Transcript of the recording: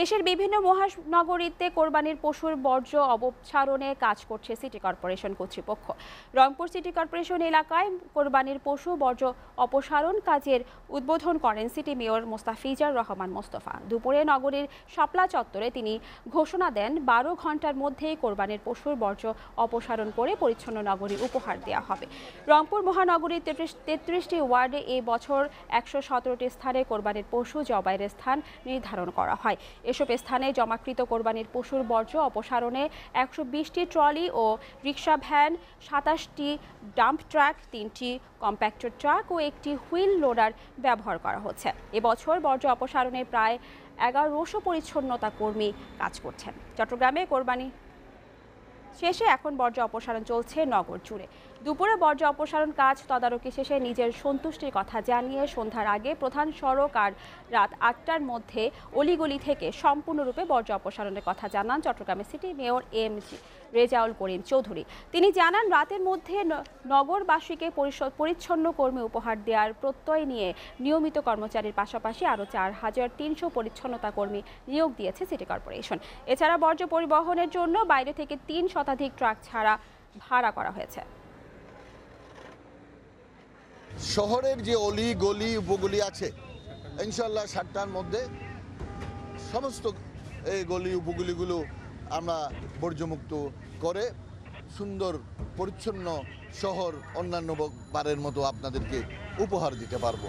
দেশের বিভিন্ন মহানগরীতে কোরবানির পশুর বর্জ্য অবসারণে কাজ করছে সিটি কর্পোরেশন কর্তৃপক্ষ। রংপুর সিটি কর্পোরেশন এলাকায় কোরবানির পশু বর্জ্য অপসারণ কাজের উদ্বোধন করেন সিটি মেয়র মোস্তাফিজার রহমান মোস্তফা। দুপুরে নগরীর শাপলা চত্বরে তিনি ঘোষণা দেন, বারো ঘণ্টার মধ্যেই কোরবানির পশুর বর্জ্য অপসারণ করে পরিচ্ছন্ন নগরী উপহার দেওয়া হবে। রংপুর মহানগরীর তেত্রিশ তেত্রিশটি ওয়ার্ডে এই বছর একশো সতেরোটি স্থানে কোরবানির পশু জবাইয়ের স্থান নির্ধারণ করা হয়। এসব স্থানে জমাকৃত কোরবানির পশুর বর্জ্য অপসারণে একশো বিশটি ট্রলি ও রিক্সা ভ্যান, সাতাশটি ডাম্প ট্রাক, তিনটি কম্প্যাক্টর ট্রাক ও একটি হুইল লোডার ব্যবহার করা হচ্ছে। এবছর বর্জ্য অপসারণে প্রায় এগারোশো পরিচ্ছন্নতা কর্মী কাজ করছেন। চট্টগ্রামে কোরবানি শেষে এখন বর্জ্য অপসারণ চলছে নগর জুড়ে। দুপুরে বর্জ্য অপসারণ কাজ তদারকি শেষে নিজের সন্তুষ্টির কথা জানিয়ে সন্ধ্যার আগে প্রধান সড়ক আর রাত আটটার মধ্যে অলিগলি থেকে সম্পূর্ণরূপে বর্জ্য অপসারণের কথা জানান চট্টগ্রামের city mayor M G Rezaul Karim Chowdhury. তিনি জানান, রাতের মধ্যে নগরবাসীকে পরিচ্ছন্ন কর্মী উপহার দেওয়ার প্রত্যয় নিয়ে নিয়মিত কর্মচারীর পাশাপাশি আরও চার হাজার তিনশো পরিচ্ছন্নতা কর্মী নিয়োগ দিয়েছে সিটি কর্পোরেশন। এছাড়া বর্জ্য পরিবহনের জন্য বাইরে থেকে তিন শতাধিক ট্রাক ছাড়া ভাড়া করা হয়েছে। শহরের যে অলি গলি উপগলি আছে ইনশাল্লাহ সাতটার মধ্যে সমস্ত এই গলি উপগলিগুলো আমরা বর্জ্যমুক্ত করে সুন্দর, পরিচ্ছন্ন শহর অন্যান্য বারের মতো আপনাদেরকে উপহার দিতে পারব।